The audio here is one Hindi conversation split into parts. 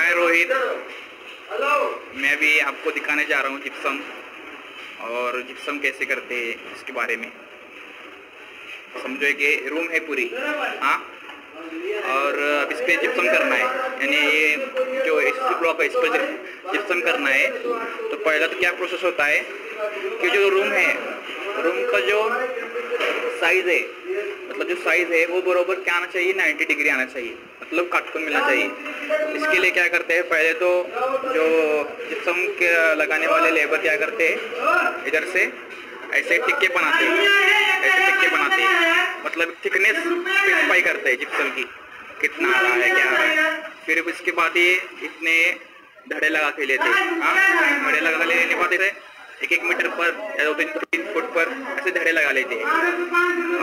हाय रोहित हेलो मैं भी आपको दिखाने जा रहा हूँ जिप्सम। और जिप्सम कैसे करते हैं इसके बारे में। समझो कि रूम है पूरी। हाँ? और अब इस पर जिप्सम करना है। यानी ये जो इस ब्लॉक है इस पर जिप्सम करना है। तो पहला तो क्या प्रोसेस होता है कि जो रूम है रूम का जो साइज़ है मतलब जो साइज़ है वो बरोबर क्या आना चाहिए? 90 डिग्री आना चाहिए। मतलब काटकून मिलना चाहिए। इसके लिए क्या करते हैं, पहले तो जो जिप्सम के लगाने वाले लेबर क्या करते हैं, इधर से ऐसे टिक्के बनाते हैं, ऐसे टिक्के बनाते हैं। मतलब थिकनेस स्पेसिफाई करते हैं जिप्सम की, कितना आ रहा है, क्या आ रहा है। फिर इसके बाद ये इतने धड़े लगा के लेते हैं। हाँ धड़े लगा लेने के बाद एक एक मीटर पर, या दो तीन तीन फुट पर ऐसे धड़े लगा लेते हैं।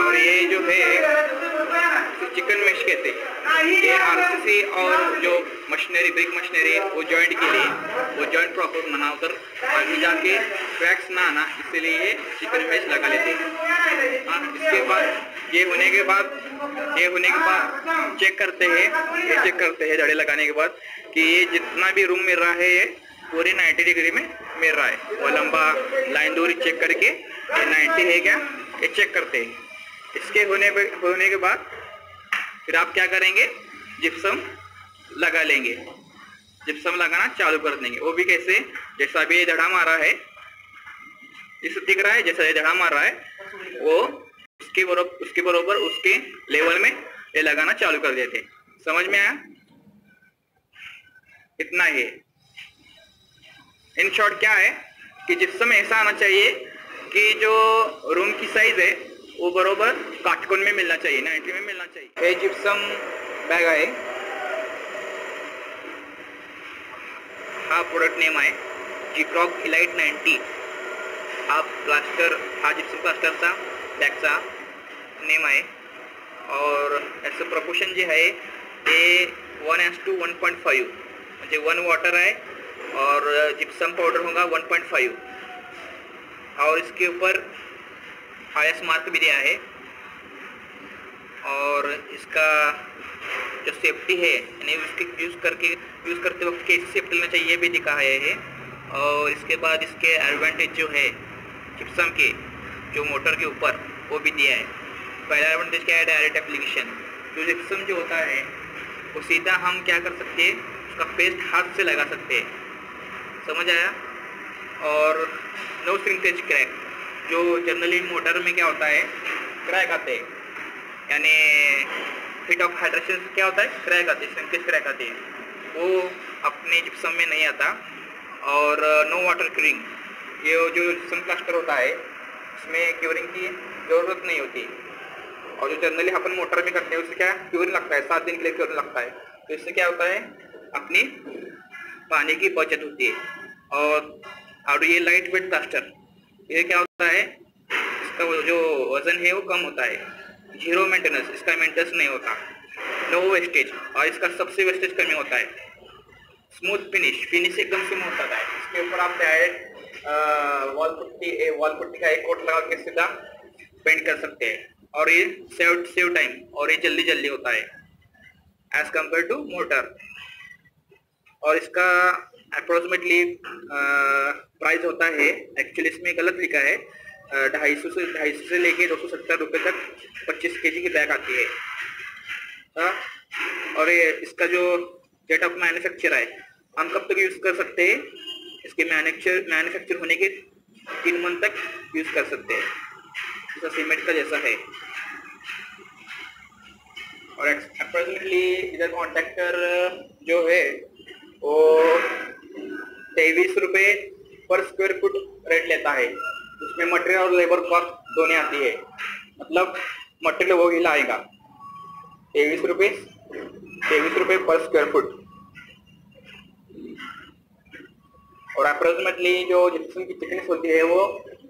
और ये जो है चिकन मेश कहते हैं, ये आरसीसी और जो मशीनरी ब्रिक मशीनरी वो जॉइंट के लिए, वो जॉइंट प्रॉपर बना कर आगे जाके क्रैक्स ना आना, इसलिए ये चिकन मैश लगा लेते हैं। हाँ इसके बाद, ये होने के बाद, ये होने के बाद चेक करते हैं, ये चेक करते हैं धड़े लगाने के बाद कि ये जितना भी रूम मिल रहा है, ये पूरे 90 डिग्री में मिल रहा है वो लंबा लाइन दूरी चेक करके ये 90 है क्या? ये चेक करते हैं। इसके होने पे होने के बाद फिर आप क्या करेंगे? जिप्सम लगा लेंगे। जिप्सम लगाना चालू कर देंगे। वो भी कैसे? जैसा अभी ये धड़ा मारा है जिससे दिख रहा है, जैसा ये धड़ा मार रहा है, वो उसके बरोबर उसके बरोबर उसके लेवल में ये लगाना चालू कर देते समझ में आया? इतना है। इन शॉर्ट क्या है कि जिप्सम ऐसा आना चाहिए कि जो रूम की साइज़ है वो बरोबर काटकोन में मिलना चाहिए नाइन्टी में मिलना चाहिए। ये जिप्सम बैग आहे हा प्रोडक्ट नेम आहे जिक्रॉक इलाइट नाईन्टी हा प्लास्टर हा जिप्सम प्लास्टरचा बॅगचा नेम आहे और याचं प्रपोशन जे आहे ते one is to one point five म्हणजे वन वॉटर आहे और जिप्सम पाउडर होगा 1.5 और इसके ऊपर हाईएस्ट मार्क भी दिया है। और इसका जो सेफ्टी है, यानी उसके यूज़ करके, यूज़ करते वक्त कैसे सेफ्टी लेना चाहिए भी दिखा है और इसके बाद इसके एडवांटेज जो है जिप्सम के, जो मोटर के ऊपर, वो भी दिया है। पहला एडवांटेज क्या है? डायरेक्ट एप्लीकेशन जो जिप्सम जो होता है, वो सीधा हम क्या कर सकते हैं, उसका पेस्ट हाथ से लगा सकते हैं। समझ आया? और नो श्रिंकेज क्रैक जो जनरली मोटर में क्या होता है? क्रैक आते हैं। यानी फिट ऑफ़ हाइड्रेशन क्या होता है? क्रैक आते हैं श्रिंकेज क्रैक आते हैं। वो अपने जिप्सम में नहीं आता। और नो वाटर क्यूरिंग ये जो जिप्सम प्लास्टर होता है, उसमें क्यूरिंग की ज़रूरत नहीं होती। और जो जनरली अपन मोटर में करते हैं, उससे क्या क्यूरिंग लगता है? सात दिन के लिए क्यूरिंग लगता है। तो इससे क्या होता है? अपनी पानी की बचत होती है। और और ये लाइट वेट प्लास्टर ये क्या होता है? इसका जो वज़न है वो कम होता है। ज़ीरो मेंटेनेंस इसका मेंटेनेंस नहीं होता। नो वेस्टेज और इसका सबसे वेस्टेज कमी होता है। स्मूथ फिनिश फिनिश एकदम स्मूथ होता है। इसके ऊपर आप direct wall putty wall putty का एक कोट लगा के सीधा पेंट कर सकते हैं। और ये सेव सेव टाइम और ये जल्दी जल्दी होता है। एज कंपेयर टू मोटर और इसका अप्रोक्सीमेटली प्राइस होता है एक्चुअली इसमें गलत लिखा है। ढाई सौ से, ढाई सौ से लेके दो सौ सत्तर रुपये तक पच्चीस के जी की बैग आती है। हाँ? और ये इसका जो डेट ऑफ़ मैन्युफैक्चर है, हम कब तक यूज़ कर सकते हैं? इसके मैन्युफैक्चर मैन्युफैक्चर होने के तीन मंथ तक यूज़ कर सकते हैं। जैसा सीमेंट का जैसा है। और अप्रोक्सीमेटली इधर कॉन्ट्रैक्टर जो है, वो तेईस रुपये पर स्क्वायर फुट रेट लेता है उसमें मटेरियल और लेबर कॉस्ट दोनों आती है मतलब मटेरियल वो ही लाएगा तेईस रुपये तेईस रुपये पर स्क्वायर फुट और अप्रोक्सीमेटली जो जिप्सम की थिकनेस होती है वो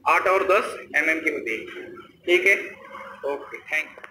आठ और दस एम mm की होती है. ठीक है? Okay thank you